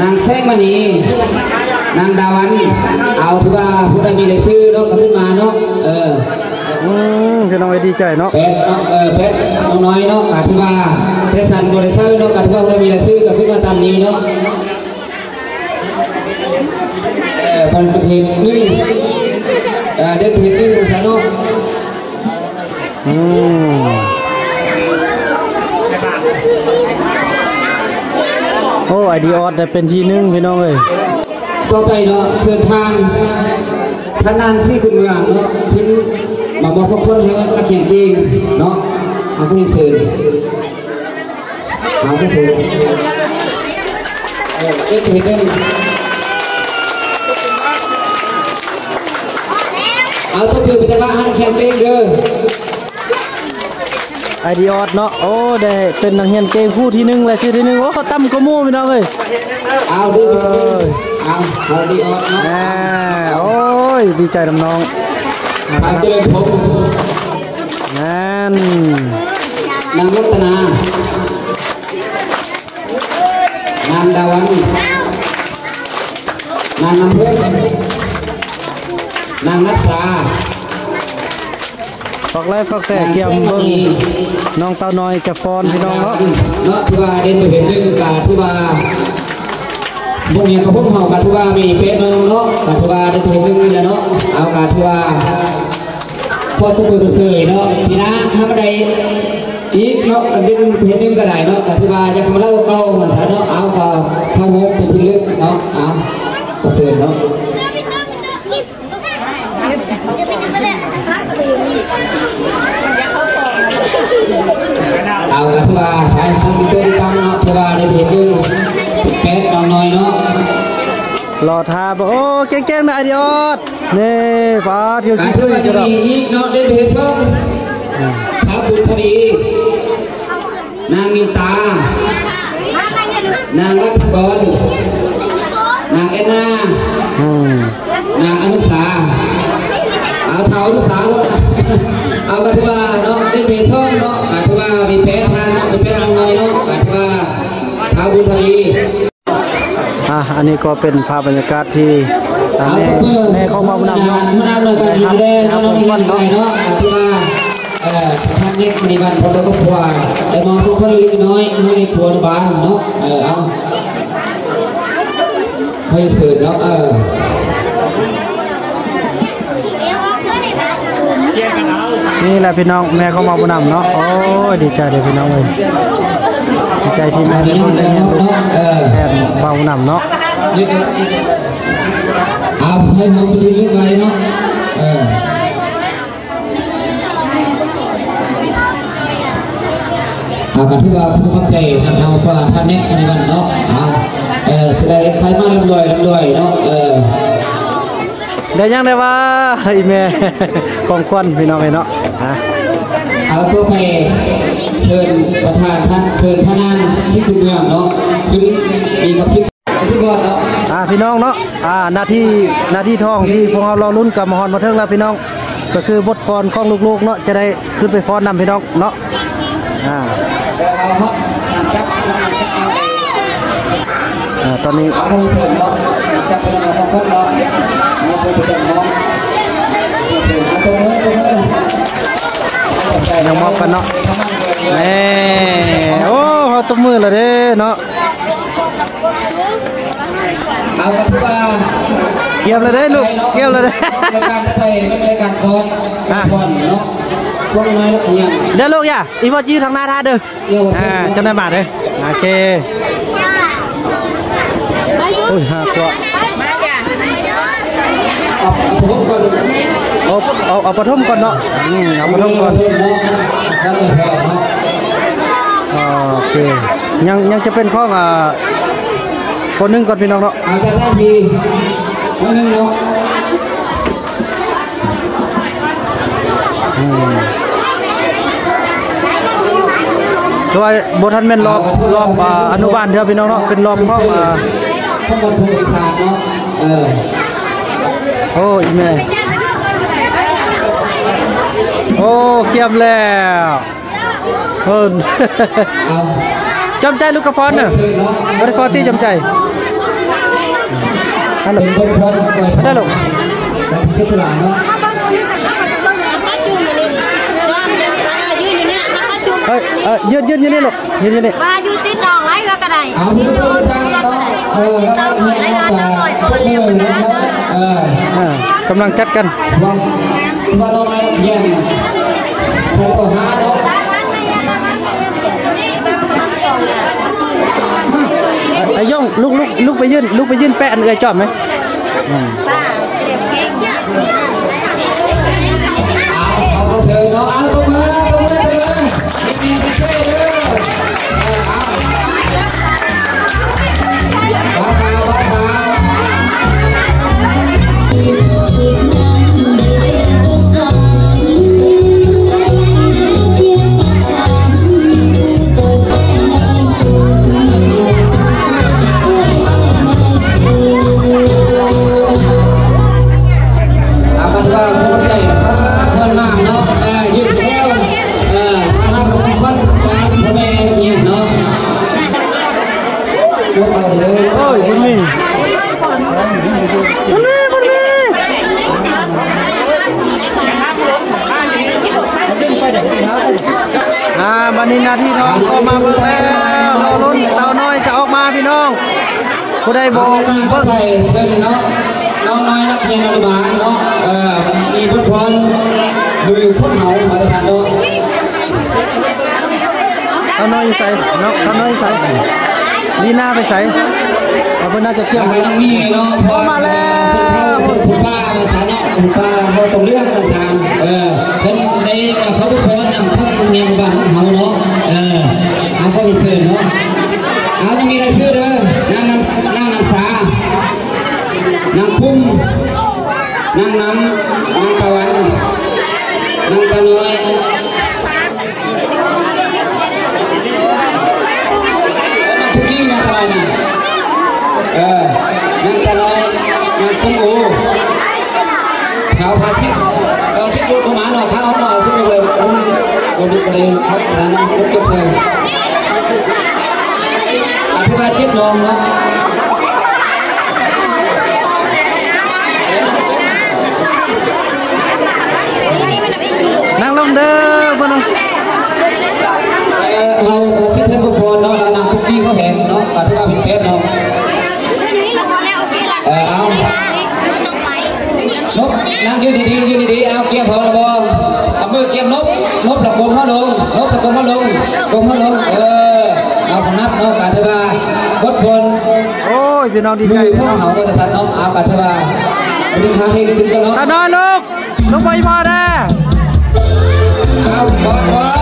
S1: นางแซงมณีนางดาวัน เอาที่ว่าผู้ใดมีเลขชื่อเนาะก็ขึ้นมาเนาะเออ
S2: อืมพี่น้องเอ้ยดีใจเนาะ
S1: เป็ดเนาะเออเป็ดน้องน้อยเนาะกาที่ว่าเทสันบริษัทเนาะกาที่ว่าผู้ใดมีเลขชื่อก็ขึ้นมาตามนี้เนาะเออพันเพลงนึ่งเออเด็กเพลงนึ่งภาษาเนาะ
S2: อืมโอ้ไอดีออดได้เป็นที่หนึ่งพี่น้องเอ้ย
S1: ต่อไปเนาะเชิญทางพนันซี่คุณเมืองเนาะทิ้งมาบอกพวกคนให้นักแข่งเก่งเนาะเอาไปเชิญเอาไปเชิญเออเอ็กซ์เพนเอาตัวคือเป็นจังหวะให้นักแข่งเก่งเด้อ
S2: ไอเดีออดเนาะโอ้ได้เป็นนักเรียนเก่งคู่ที่หนึ่งและชื่อที่หนึ่งโอ้เขาตั้มกระมู่พี่น้องเอ้ย
S1: เอาดิ เอาเอาดีออกเนาะ
S2: แหมโอ้ยดีใจน้ำน้อง
S1: เอาเจริญพง
S2: นั่น
S1: นางรัตนานางดาวันนางน้ำพึ่งนางนักษา
S2: ฝากไล่ฝากแสกเกี่ยมเบิ้งน้องเต้าน้อยจะฟอนพี่น้องเนาะ
S1: เนาะที่ว่าเด่นไปเห็นเรื่องการที่ว่า พวกเนี้กับพวกเฮาการที่ว่ามีเฟซเนาะเนาะการที่ว่าได้ไปเห็นเรื่องแล้วเนาะเอาการที่ว่าพอตัวมือเคยเนาะพี่นะถ้าไม่ได้อีกเนาะด่นไปเห็นเรื่องก็ได้เนาะการที่ว่าจะมาเล่าเก่ามาซะเนาะเอาพอเข้าวงเป็นที่ลึกเนาะเอาก็เสร็จเนาะเอาละที่ว่าใช้ทางตัวตั้งเนาะที่ว่าได้เห็นอยู่แป๊ดเอาหน่อยเนาะ
S2: รอทาบอกโอ้เก่งๆนะไอดีออดนี่ป้าเที่ยว
S1: การ
S2: คิด
S1: ที่
S2: ด้วย
S1: ว่า
S2: จะ
S1: จะ
S2: ดอก
S1: มีอีกเนาะได้เห็นส้มท้าบุญทวีนางมินตานางรัตกรนางเอ็นนา
S2: อืม
S1: นางอนุสาเอาเท้าอนุสาเนาะเอากันที่ว่าเนาะได้เห็นส้มเนาะการที่ว่ามีแป๊ดทางเนาะมีแป๊ดเอาหน่อยเนาะการที่ว่าท้าบุญทวี
S2: อะ อันนี้ก็เป็นภาพบรรยากาศที่แม่แม่ของมาบุญนำเนาะ
S1: นำเลยกันอยู่แดง
S2: ครับ
S1: น้อง
S2: ผม
S1: นี่
S2: วั
S1: น
S2: เนาะ
S1: เนาะที่ว่าเอ่อท่านเด็กในบ้านพอเราก็ควาแต่มองทุกคนเล็กน้อยน้อยตัวบานเนาะเออเอาให้สื่อเนาะเออ
S2: นี่แหละพี่น้องแม่เของมาบุญนำเนาะโอ้ดีใจเลยพี่น้องเลยดีใจที่แม่ได้บุญได้เงินลูก
S1: เออ
S2: แท นมาบุญนำเนาะ
S1: เอาให้ผมไปเรื่อยๆเนาะเออเอากันที่ว่าผู้เข้าใจทางเราว่าท่านเน็กในวันเนาะเอาเออแสดงใครมาลำรวยลำรวยเนาะเออ
S2: เดี๋ยวยังได้ว่าไอ้แม่ของควันพี่น้องเลยเนาะอะ
S1: เอาตัวไป เชิญประธานท่านเชิญพระนางที่คุณเมืองเนาะขึ้นมีกับพิที่บอดเนาะ
S2: อะพี่น้องเนาะอ่าหน้าที่หน้าที่ทองที่พวกเรารอรุ่นกับมหอนมาเทิงแล้วพี่น้อง ก็คือบทฟอนของลูกๆเนาะจะได้ขึ้นไปฟอนนำพี่น้องเนาะอ่า
S1: เอาเพราะจับจับเอา
S2: อ่าตอนนี้
S1: เอาไปเชิญเนาะจับเป็นเอาของคนเนาะเอาไปเป็นเนาะเอาตัวนู้นตัวนู้น
S2: ยังมอบกันเนาะแหม่โอ้เฮาตบมือแล้วเด้เนาะ
S1: เอากันที่ว่า
S2: เกี่ยวเลยเด้อลูกเกี่ยวเลยเด้อ
S1: รายการไปรายการคอนคอนเนาะพวกน้อยอย่าง
S2: เด้อลูกอย่าอีบ่ยื้อทางหน้าท่าเด้ออ่าจำได้บาทเด้อโอเคโอ้ยห้าตัว
S1: เอาพวกคน
S2: เอาเอาเอาปฐมก่อนเนาะอืมเอาปฐมก่อน
S1: เนาะแล้วก็พอเนาะ
S2: อ่าโอเคยังยังจะเป็นข้องอ่าคนหนึงก่อนพี่น้องเนาะ
S1: เอาแต่ท่านดีวันนึงเนาะ
S2: ตัวบทันแม่นรอบรอบอ่าอนุบาลเด้อพี่น้องเนาะเป็นรอบข้องอ่า
S1: ข้างบนภูมิศาสตร์เนาะเออ
S2: โอ้ยแม่โอ้เกียบแล้วเพิ่น
S1: เอา
S2: จำใจลูกกระพรเนอะบริฟอที่จำใจฮัลโหล
S1: เป็นคนคน
S2: ได้ลูก
S1: เป็นที่ตลาดเนาะ
S2: เฮ้ยเอ้ยยืนยืนยืนนี่ลูกยืนยืนนี่
S3: มาอยู่ติดน้องไรก็กระได
S1: เอา
S3: ติ
S1: ที่
S3: ด
S1: ตั
S3: น้
S1: ว
S3: อง
S1: ตั้ง
S3: ก็
S1: เนา
S3: ร
S1: เออแล้วก็เนี่ยเนเล่นเนะ
S2: กำลังจัดกัน
S1: ว่าว่าเราไม่แย่งใส่ตัวหาเนาะ
S2: ไอ้ย่องลูกลูกลูกไปยื่นลูกไปยื่นแปะอันเอ้ยจอบไหม
S1: เอาเอาเถอเนาะ อธิบายคิดลงนะ
S2: นั่งลงเด้อเพิ่นน้อง
S1: เอ่อเราซิเทนบุฟฟอนเนาะเรานำคุกกี้เขาเห็นเนา ออเอานบนั่งยืนดีๆยืนดีๆเอาเกียร์พอระบอเอามือเกียร์นบนบตะโกนเขาลงนบตะโกนเขาลงกลมเขาลงเออเอาของนับเนาะปฏิบัติวัดฝน
S2: โอ้ยพี่น้องดีใจ
S1: มือ
S2: พี่
S1: พว
S2: น้
S1: ก
S2: อง
S1: เขาก็จะทันเนาะเอาปฏิบัติดึงหาเฮงดึงกันเนาะ
S2: ตาน้อยลูกลูกไปมาเด้อ
S1: เอาบอล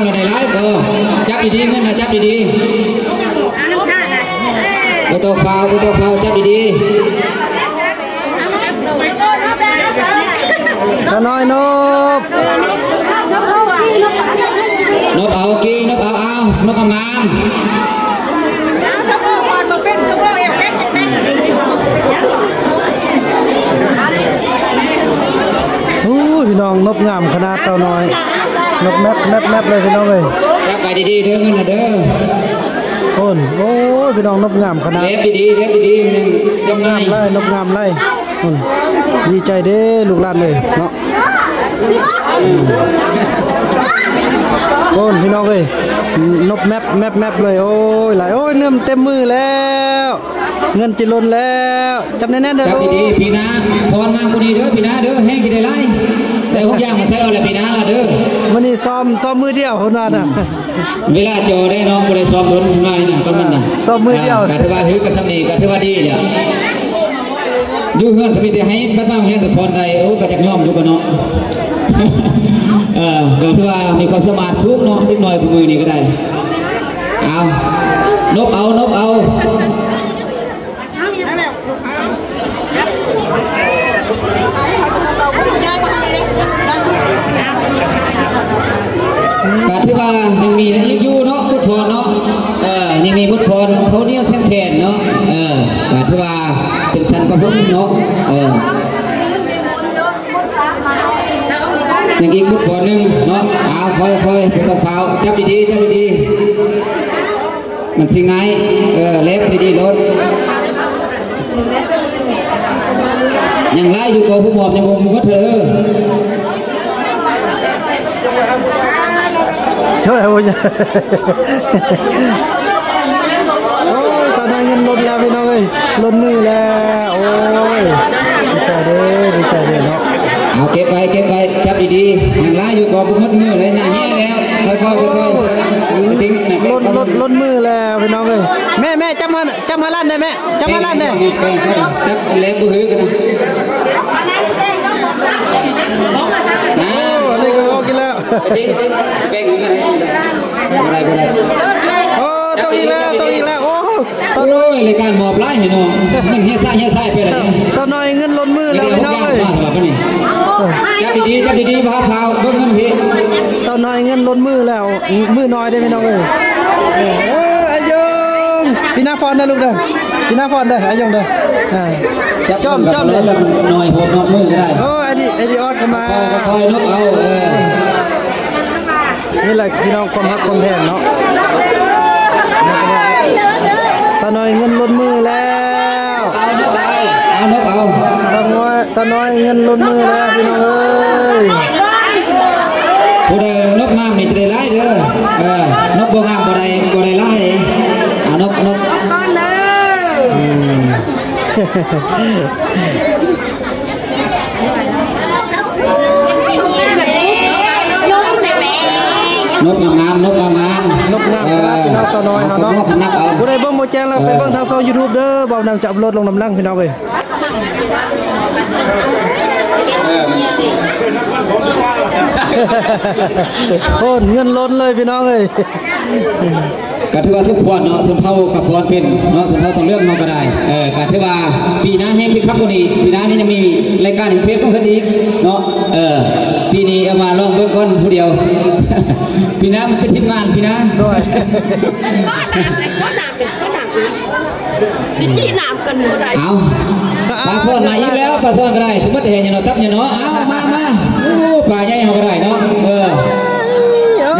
S1: ๆผู้ใดนบงามเราได้ร้ายก็จับดีๆเงินนะจับดีๆบ่ต้องฟาวบ่ต้องฟาวจับดีๆ
S2: ตาน้อยนบ
S1: นบเอากี้นบเอาเอานบงาม
S2: โอ้ยพี่น้องนบงามขนาดเต่าน้อย นบแมบแมบแมบเลยพี่น้องเอ้ย
S1: จับไปดีๆเด้อเงินนะเด้อ
S2: โอนโอ้ยพี่น้องนบงามขนาด
S1: เล็บดีๆเล็บดีๆมันจำง่างา
S2: ยมไล่นบงามไล่โอนดีใจเด้ลูกหลานเลยเนาะโอนพี่น้องเอ้ยนบแมบแมบแมบเลยโอ้ยหลายโอ้ยเนื่อมเต็มมือแล้ว เงินจิลนแล้วจำแน่ๆเด้อ
S1: จับ
S2: ลูก
S1: ดีๆพี่นะพรงามกูดีเด้อพี่นะเด้อแห้งกี่ได้ไร แต่พวกอย่างมาใช้เอาแหละพี่นะเด้อ
S2: มันนี่ซ้อมซ้อมมือเดียวคนนั้นน่ะ
S1: เวลาโจได้น้องกูได้ซ้อมล้นมานี่นะก็มันน่ะ
S2: ซ้อมมือเดียว
S1: กะถือว่าถือกับสำนีกะถือว่าดีเนี่ยอยู่เฮือนสมิติให้บ้านบ้านเฮือนแต่พรใดโอ้ก็จักย่อมอยู่กันเนาะเออก็ถือว่ามีความสมาธิสูงเนาะนิดหน่อยกูมือนี่ก็ได้เอานบเอานบเอา ก็ที่ว่ายัง มีนะยังอยู่เนาะพุทธพรเนาะเออยังมีพุทธพรเขาเนี่ยแสงแทนเนาะเออก็ที่ว่าเป็นสันประพฤติเนาะเออยังอีกพุทธพรหนึ่งเนาะเอาคอยคอยไปต้องเฝ้าจับดีๆจับดีๆมันสิไงเออเล็บดีๆรถยังไล่อยู่กับผู้หมอบยังบ่มีวัดเธอ
S2: เท่าไหร่วะเนี่ยโอ้ยตอนนั้นเงินลดแล้วพี่น้องเอ้ยลดมือแล้ว โอ้ยดีใจเด้อดีใจเด้อเนาะ
S1: เอาเก็บไปเก็บไปจับดีๆยังไล่อยู่กับผู้มัดมือเลยนะเฮียแล้วค่อยๆค่อยๆไปทิ้งนะ
S2: ลดลดลดมือแล้วพี่น้องเอ้ยแม่แม่จำมาจำมาลั่นได้แม่จำมาลั่นได้
S1: แป้งเขาจับเล็บบุหือกันนะนะ
S2: โอ้นี่ก็ เอากินแล้ว
S1: ไปทิ้งไปทิ้งแป้งกันนะบ่ได้บ่ได้
S2: โอ้ต้องอีกแล้วต้องอีกแล้วโอ้ตอน
S1: โอ้ยรายการหมอบไล่ให้น้องมันเฮียซ่าเฮียซ่าไปเลย
S2: ตอนน้อยเงินลดมือ
S1: ไม่
S2: แล้ว
S1: ได้
S2: พี่
S1: พว
S2: น้
S1: ก
S2: อง
S1: ย่าง
S2: เอ้ย
S1: มาแบบนี้จับดีๆจับดีๆพาพาวเบิ่งกันพี่
S2: ตอนน้อยเงินลดมือแล้วมือน้อยได้อพี่น้องเอ้ยเออโอ้ยอายงพี่นาฟอนนะลูกเด้อพี่นาฟอนเด้ออายงเด้ออ่า
S1: จับ
S2: จ้อมจ้อม
S1: เล
S2: เลยย
S1: หน่อยโหดนอกมือก็ได้
S2: โอ้ไอ้ดิไอ้ดิออดเข้ามา
S1: คอยนกเอาเออ
S2: นี่แหละพี่น้องความรักความแพงเนาะตาน้อยเงินล้นมือแล้ว
S1: เอานกเอาเอานกเอา
S2: ตาน้อยตาน้อยเงินล้นมือแล้วพี่น้องเอ้ย
S1: ผู้ใดนกงามนี่จะได้ไล่เด้อเออนกบ่งามบ่ได้บ่ได้ไล่เอานกนกน กงามๆนกงามๆ
S2: นกงามครับพี่น้องตาน้อยเฮาเนาะ
S1: นกนักเอา
S2: ผู้ใดเบิ่งบ่แจ้งแล้วไปเบิ่งทางโซ YouTube เด้อเบานางจะอัปโหลดลงน้ำลังพี่น้องเอ้ย
S1: เออ
S2: โอนเงินล้นเลยพี่น้องเอ้ย
S1: ก็ถือว่าสมควรเนาะสมเท่ากับพรเป็นเนาะสมเท่าต้องเรื่องเนาะก็ได้เออก็ถือว่าปีหน้าให้คิดครับกว่านี้ปีหน้านี้จะมีรายการอีกเฟซก็ขึ้นอีกเนาะเออ ปีนี้เอามาลองเบิ่งก่อนผู้เดียวปีหน้ามันเป็นทีมงานปีหน้า
S2: ด้วย
S3: ก็หนักเลยก็หนักเลยพี่จีหนามกันหมดเลย
S1: เอาปลาพอนมาอีกแล้วปลาซ่อนก็ได้ถึงมัดเห็นอย่างเนาะตับอย่างเนาะเอามามาโอ้ปลาใหญ่เขาก็ได้เนาะเออ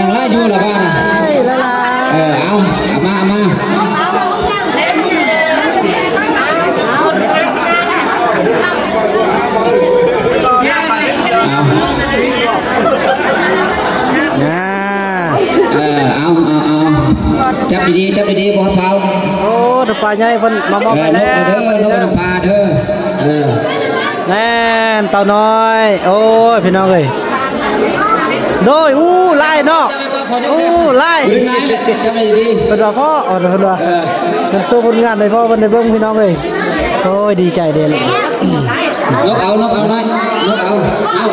S1: ยังไล่อยู่เหรอบ้านน่ะ
S2: ละลา
S1: เออเอาเอามาเอามาเอา
S2: อ่า
S1: เออเอาเอาเอาจับดีๆจับดีๆบอสเท้า
S2: โอ้ดอกปลาใหญ่เพิ่นมามอบ
S1: เอ
S2: ไป
S1: อล
S2: แล้
S1: บเอาเด้อลบ
S2: ว
S1: เอาน้ำปลาเด้อเออ
S2: แน่นเต่าน้อย โอ้ยพี่น้องเอ้ยโดยอู้ไล่เนาะอู้ไล่
S1: ดึงไงเลยจับดี
S2: เป็นว่าพ่ออ๋อเพิ่นว่าเพิ่นสู้ผลงานในพ่อเพิ่นได้เบิ่งพี่น้องเอ้ยโอ้ยดีใจเด้เลย
S1: ๆลบเอาลบเอาได้ลบเอาเอา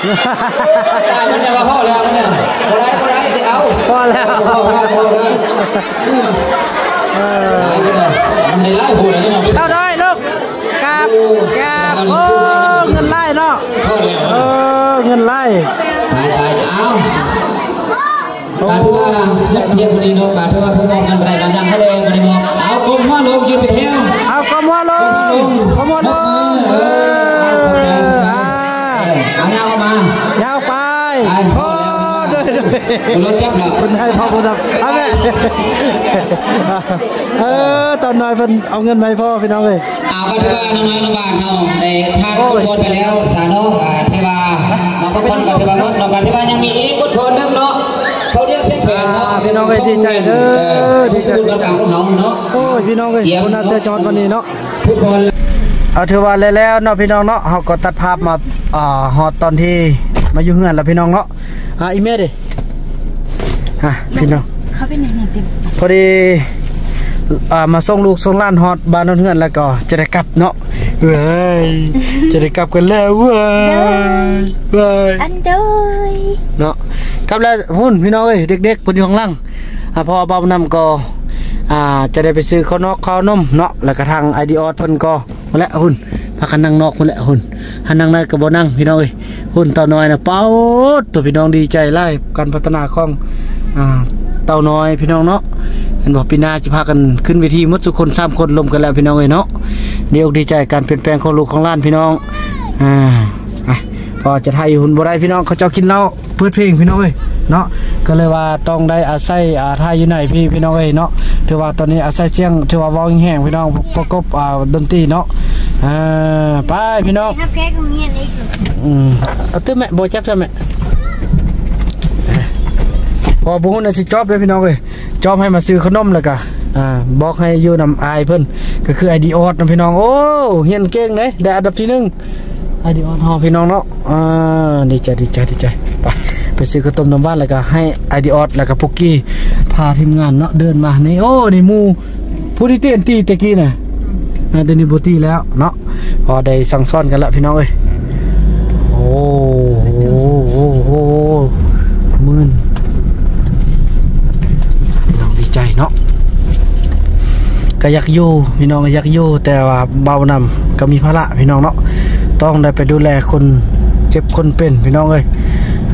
S1: พ่อเลยได้มันจะมาพ่อแล้วมันเนี่ยพอได้พอได้เอา
S2: พ่อแล้ว
S1: พ่อได้วพ่อได้
S2: เออ
S1: หายไปเลยมันให้ไล่หัวเลยเนี่ย
S2: เต่าน้อยลูกกาบกาบโอ้เงินไล่เนาะ
S1: พ่อ
S2: เออเงินไล่
S1: ตายตายเอาการที่ว่าเยี่ยมคนนี้เนาะการที่ว่าผู้มองเงินไปได้บางอย่างเขาเลยคนนี้มองเอากลมหัวลงยืนไปเที่ยว
S2: เอาขโมยลงขโมยลงเอออ่า
S1: เอาเงามา
S2: ยาวไป
S1: ไป
S2: โอ้ด้วยด้วย
S1: รถจับเหรอ
S2: คุณให้พ่อคุณทำเอาแม่เออตอนน้อยเพิ่นเอาเงินมาให้พ่อพี่น้องเลย
S1: เอาก็ที่ว่าน้องๆน้องบ้านเขาได้ทานกุศลไปแล้วสาโนการที่ว่าน้องคนกับที่ว่ารถน้องการที่ว่ายังมีอีกกุศลนึงเนาะเขาเรียกเส้นแขนเนาะ
S2: พี่น้องเลยดีใจเด้อดีใจ
S1: คุณประกาศของเขาเนาะ
S2: โอ้ยพี่น้องเลยคุณน่าเสียจอดวันนี้เนาะ
S1: ทุกคน
S2: เอาถือว่าแล้วๆเนาะพี่น้องเนาะเฮาก็ตัดภาพมาอ่าฮอดตอนที่มาอยู่เฮือนแล้วพี่น้องเนาะอ่าอีเมลดิฮะพี่น้อง
S3: เขาเป็นยังไงเต็ม
S2: พอดีอ่ามาส่งลูกส่งหล้านฮอดบ้านนนเฮือนแล้วก็จะได้กลับเนาะเว้ยจะได้กลับกันแล้วเว้ยเว้ย
S3: อันโดย
S2: เนาะกลับแล้วหุ่นพี่น้องเอ้ยเด็กๆเพิ่นอยู่ข้างล่างอ่าพอเบานำก็ อ่าจะได้ไปซื้อข้าวนอกข้าวนมเนาะแล้วก็ทางไอเดีออสเพิ่นก็มาแล้วหุ่นพากันนั่งนอกพุ่นแหละหุ่นหันนั่งได้ก็บ่นั่งพี่น้องเอ้ยหุ่นเต่าน้อยนะเป้าดตัวพี่น้องดีใจไล่การพัฒนาของอ่าเต่าน้อยพี่น้องเนาะเห็นบอกปีหน้าจะพากันขึ้นเวทีมดทุกคน3คนรวมกันแล้วพี่น้องเอ้ยเนาะเดี๋ยวดีใจการเปลี่ยนแปลงของลูกของล้านพี่น้องอ่าพอจะไทยหุ่นบ่ได้พี่น้องเขาเจ้ากินเหล้าเปิดเพลงพี่น้องเอ้ย เนาะก็เลยว่าต้องได้อาศัยอ่าท่ายอยู่ไหนพี่พี่น้องเอ้ยเนาะถือว่าตอนนี้อาศัยเสียงถือว่าเว้าแห้งๆพี่น้องประกบอ่าดนตรีเนาะอ่าไปพี่น้อง
S5: ถ้าแกก็เงียบอีก
S2: อืมเอาตื้อแม่โบจับใช่ไหมพอบุ้งน่ะสิจอบเลยพี่น้องเอ้ยจอบให้มาซื้อขนมแล้วก็อ่าบอกให้อยู่นำอายเพิ่นก็คือไอดีออดนะพี่น้องโอ้เฮียนเก่งเด้ได้อันดับที่หนึ่ง ไอดีออดฮอพี่น้องเนาะอ่าดีใจดีใจดีใจไปไปซื้อข้าวต้มน้ำบ้านแล้วก็ให้ไอดีออดแล้วก็ปุกกี้พาทีมงานเนาะเดินมานี่โอ้นี่มูผู้ที่เต้นตีตะกี้น่ะอ่าเดยวนิโบตี้แล้วเนาะพอได้สั่งซ้อนกันล้วพี่น้องเอ้ยโอ้โหโอ้โหหมื่นเราดีใจเนาะก็อยากอยู่พี่น้องอยากอยู่แต่ว่าเบานำก็มีภาระพี่น้องเนาะ ต้องได้ไปดูแลคนเจ็บคนเป็นพี่น้องเอ้ย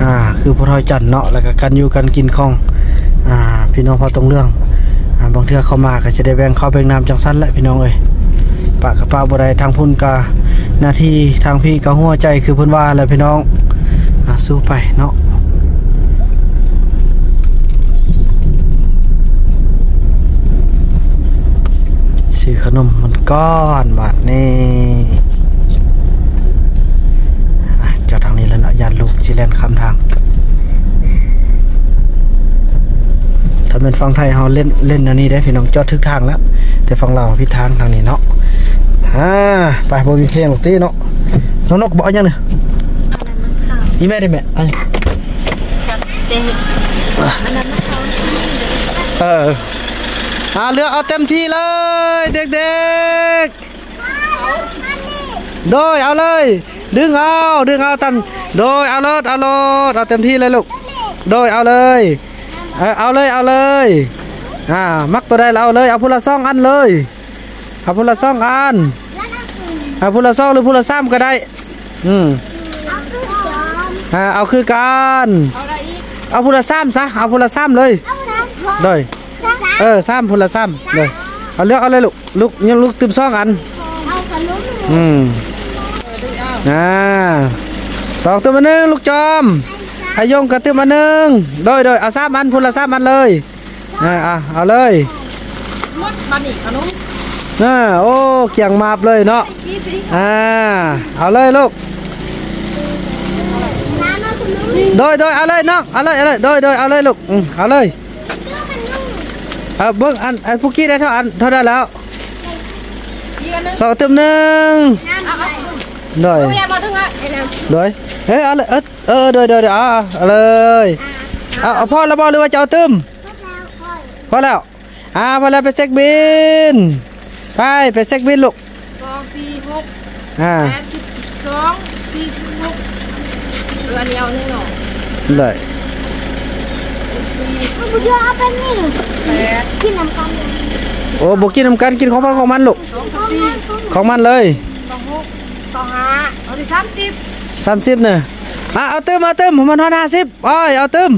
S2: อ่าคือพอทอยจันทร์เนาะแล้วก็การอยู่การกินของอ่าพี่น้องพอตรงเรื่องอ่าบางเทื่อเข้ามาก็จะได้แบ่งเข้าแบ่งน้ำจังสั้นแหละพี่น้องเอ้ยปากกับปาบ่ได้ทางพุ่นกาหน้าที่ทางพี่ก็หัวใจคือเพิ่นว่าแหละพี่น้องอะสู้ไปเนาะซื้อขนมมันก้อนบาทนี่อะจอดทางนี้แล้วเนาะ ยานลูกจิแลนคำทาง ถ้าเป็นฝั่งไทยเขาเล่นเล่นอันนี้ได้พี่น้องจอดทึกทางแล้ว แต่ฝั่งเราพิดทางทางนี้เนาะอ่าไปบ่มีเพลงหรอกตีเนาะน้องนกบอกยังเนี่ยอีแม่ได้แม่อัน
S3: เอ
S2: ออาเลือกเอาเต็มที่เลย เด็กๆโดยเอาเลย ดึงเอาดึงเอาตามโดยเอาเลยเอาเลยเอาเต็มที่เลยลูกโดยเอาเลยเออเอาเลยเอาเลยอ่ามักตัวใดแล้วเอาเลยเอาพูละสองอันเลยเอาพูละสองอันเอาพูละสองหรือพูละสามก็ได้อืมอ่าเอาคือกัน
S3: เอาอะไรอีก
S2: เอาพูละสามซะเอาพูละสามเลยเลยเออสามพูละสามเลยเอาเลือกเอาเลยลูกลูกยังลูกตื่มสองอันอืม อ่าสองตัวมาหนึ่งลูกจอมอายงกับตัวมาหนึ่งโดยโดยเอาสามอันพูละสามอันเลยอ่าอะเอาเลย
S3: มดบะหมี่ขนม
S2: น่าโอ้เกี่ยงมาบเลยเนาะ
S3: พี่สิ
S2: อ่าเอาเลยลูกโดยโดยเอาเลยน้องเอาเลยเอาเลยโดยโดยเอาเลยลูกอืมเอาเลยเอาเบิ้งอันอันพุกกี้ได้เท่าอันเท่าได้แล้ว
S3: อีกอันหนึง
S2: สองเต็มหนึ่ง
S3: เอาเอา
S2: โดย
S3: เอาแม่มาดึงอะไอ้น้ำ
S2: โดยเฮ้ยเอาเลยเออเออโดยโดยโดยเอาเอาเลยเอาเอาพ่อแล้วบอหรือว่าจะเอาตึมพอแล้วอ่าพอแล้วไปเช็คบินไปไปเช็คบินลูก
S3: สองสี่หก
S2: อ่า
S3: แปดสิบสองสี่สิบหกเอออันนี้เอาหนึ่งเนาะ
S2: เลย
S5: บุญเยอะเอาไปนี่
S3: แปด
S5: กินน้ำกัน
S2: โอ้บอกกินน้ำกันกินของมันของมันลูก
S3: สองสี่
S2: ของมันเลย
S3: สองหกสองห้า เอาที่สามสิบ
S2: สามสิบเนี่ยอะเอาเติมเอาเติมมันห้าสิบอ้อยเอาเติม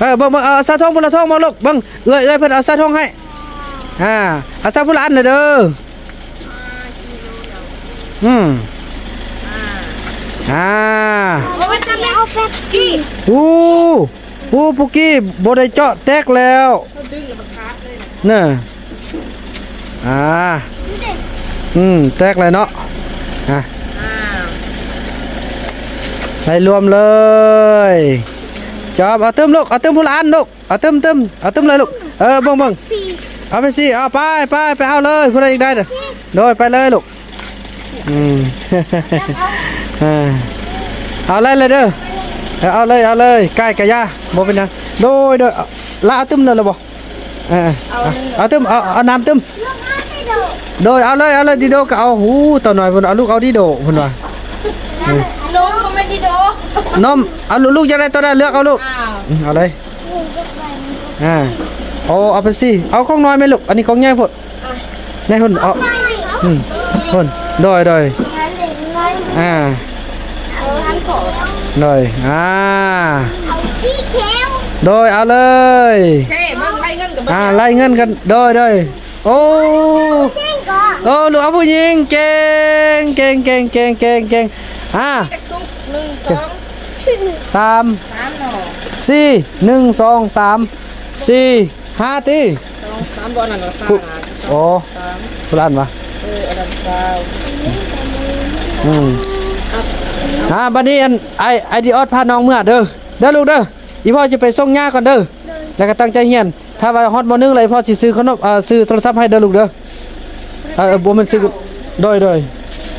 S2: เออเบิ่งเบิ่งเอาซาทองพุละทองมาลูกเบิ่งเอ้ยเอ้ยเพิ่นเอาซาทองให้อ่าเอาซาพุละอันเลยเด้ออืมอ่า
S3: เอาไปจังเลยเอาแป๊บกี้
S2: อู้อู้ปุกกี้บ่ได้เจาะแตกแล้ว
S3: เขาดึงกับขาดเลยนะ
S2: น่ะอ่าอืมแตกเลยเนาะ อะไปรวมเลยจอบเอาเติมลูกเอาเติมผู้ละอันลูกเอาเติมเติมเอาเติมเลยลูกเออเบิ่งเบิ่งเอาไปสิเอาไปไปไปเอาเลยผู้ใดอีกได้เด้อโดยไปเลยลูกอืมอ่าเอาเลยเลยเด้อเอาเลยเอาเลยใกล้กะยาบ่เป็นหยังโดยโดยเอาละเอาเติมเลยล่ะบ่เออเอาเอาเติมเอาเอาน้ำเติม
S5: ลูกอาไม่ดู
S2: โดยเอาเลยเอาเลยดิโดก็เอาหูตัวหน่อยเพิ่นเอาลูกเอาดิโดเพิ่นว่า
S3: โดนก็ไม่ได้โดน
S2: นมเอาลูกลูกจะได้ตัวได้เลือกเอาลูก
S3: อ้าว
S2: อืมเอาเลยอ่าเอาเอาเป็นสิเอาของน้อยไหมลูกอันนี้ของใหญ่พดในหุ่นเอาอืมหุ่นโดยโดย
S5: งั้นเด็กน้อย
S2: อ่า
S5: เอาทำของ
S2: โดยอ่า
S5: เอาสีเขียว
S2: โดยเอาเลย
S3: เฮ้ยมึงไล่เงินกับ
S2: อ่าไล่เงินกันโดยโดยโอ้
S5: เจ๊งก่อน
S2: โอ้ลูกเอาผู้หญิงเก่งเก่งเก่งเก่งเก่งเก่งอ่า
S3: ตะตุกหนึ่งสอง
S2: สาม
S3: สามหน่อ
S2: สี่หนึ่งสองสามสี่ห้าตี
S3: สองสามบอลนั่นราคา
S2: ผู้
S3: นะ
S2: โอ้ผู้ล้านวะ
S3: เอออันนั้นสาว
S2: อืมอ่าบัดนี้อันไอไอดีออดพาน้องเมื่อเด้อเด้อลูกเด้ออีพ่อจะไปส่งย่าก่อนเด้อแล้วก็ตั้งใจเฮียน ถ้าว่าฮอตมอนึงเลยพ่อสิซื้อขนมเอ่อซื้อโทรศัพท์ให้เด้อลูกเด้อเออบ่มันซื้อโดยโดย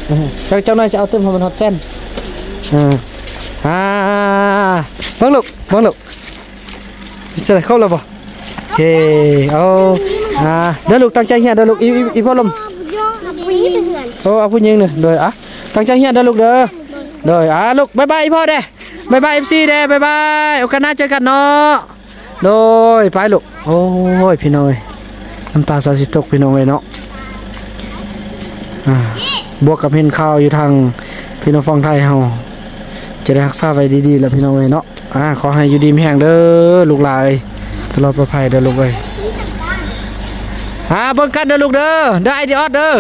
S2: เออจักเจ้าหน่อยจะเอาเติมให้มันฮอตเส้นอ่าอ่าเบิ่งลูกเบิ่งลูกพิจารณาเข้าแล้วบ่โอเคเอาอ่าเด้อลูกตั้งใจเฮียนเด้อลูกอีอีอีพ่อลม
S5: บุญเยอะเอาไปนี่เป็นเงิน
S2: โอ้เอาผู้หญิงเลยโดยอะตั้งใจเฮียนเด้อลูกเด้อโดยอะลูกบายบายอีพ่อเด้บายบายเอฟซีเด้บายบายโอกาสหน้าเจอกันเนาะ โดยไปลูกโอ้ยพี่น้อยน้ำตาสาสิตกพี่น้องเลยเนาะบวกกับเห็นข่าวอยู่ทางพี่น้องฟังไทยเฮาจะได้รักษาไว้ดีๆแล้วพี่น้องเลยเนาะอ่าขอให้อยู่ดีมีแห่งเด้อลูกหลายตลอดปลอดภัยเด้อลูกเอ้ยอ่าเบิ่งกันเด้อลูกเด้อเด้อไอเดียออดเด้อ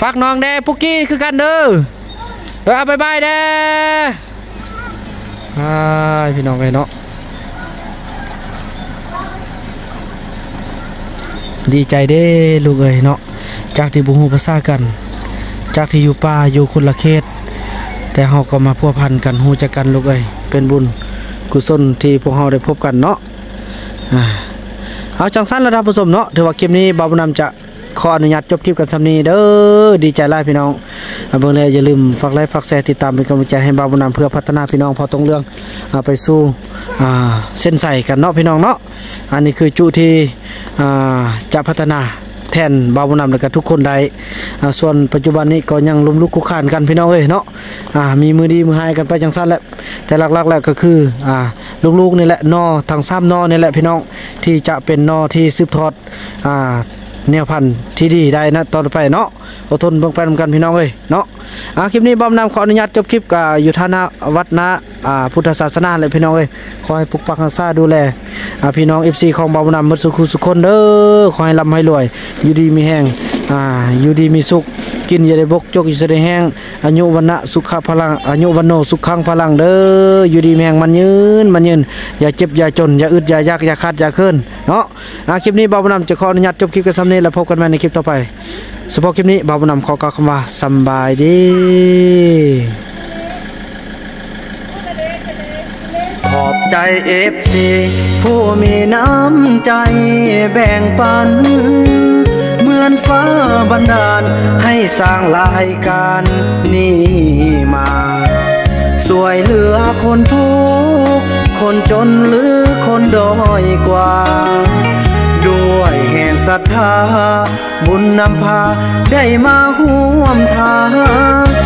S2: ฝากน้องแด่ปุกกี้คือกันเด้อเด้อเอาบายบายแด่บาพี่น้องไงเนาะ ดีใจเด้ลูกเอ๋ยเนาะจากที่บุหูภาษากัน จากที่อยู่ป่าอยู่คนละเขตแต่เฮาก็มาพัวพันกันหูจักกันลูกเอ้ยเป็นบุญกุศลที่พวกเฮาได้พบกันเนาะอ่าเอาจังสั้นระดับผสมเนาะถือว่าคลิปนี้บาบุนำจะ ขออนุญาตจบคลิปกันสำนีเด้อดีใจหลายพี่น้องเบิ่งเลยอย่าลืมฝากไลค์ฝากแชร์ติดตามเป็นกำลังใจให้บาวบุญนำเพื่อพัฒนาพี่น้องพอตรงเรื่องอ่าไปสู่เส้นใส่กันเนาะพี่น้องเนาะอันนี้คือจุที่จะพัฒนาแทนบาวบุญนำและก็ทุกคนได้ส่วนปัจจุบันนี้ก็ยังลุมลุกคุกคานกันพี่น้องเอ้ยเนาะมีมือดีมือหายกันไปจังสั้นแหละแต่หลักๆแล้วก็คืออลูกๆนี่แหละนอทั้งสามนอนี่แหละพี่น้องที่จะเป็นนอที่สืบทอดอ แนวพันธุ์ที่ดีได้นะตอนไปเนาะอดทนเบิ่งไปนำกันพี่น้องเอ้ยเนาะ อ่าคลิปนี้บอมนำขออนุญาตจบคลิปกับอยู่ท่านาวัดนะอ่าพุทธศาสนาเลยพี่น้องเอ้ยขอให้ปกปักรักษาดูแลอ่าพี่น้อง FC ของบอมนำมดสุขุสุขคนเด้อขอให้ร่ำให้รวย อยู่ดีมีแห้งอ่าอยู่ดีมีสุขกินอย่าได้บกจกอย่าได้แห้งอายุวันนะสุขพลังอายุวันโนสุขขังพลังเด้ออยู่ดีแห้งมันยืนมันยืนอย่าเจ็บอย่าจนอย่าอึดอย่ายากอย่าขาดอย่าเคลื่อนเนาะอ่าคลิปนี้บ่าวบุญนำจะขออนุญาตจบคลิปกันซ้ำนี้แล้วพบกันใหม่ในคลิปต่อไป สำหรับคลิปนี้บ่าวบุญนำขอกล่าวคำว่าสบายดีขอบใจเอฟซีผู้มีน้ำใจแบ่งปัน เหมือนฟ้าบันดาลให้สร้างรายการนี้มา สวยเหลือคนทุกคนจนหรือคนด้อยกว่า ด้วยแห่งศรัทธา บุญนำพาได้มาห่วมทาง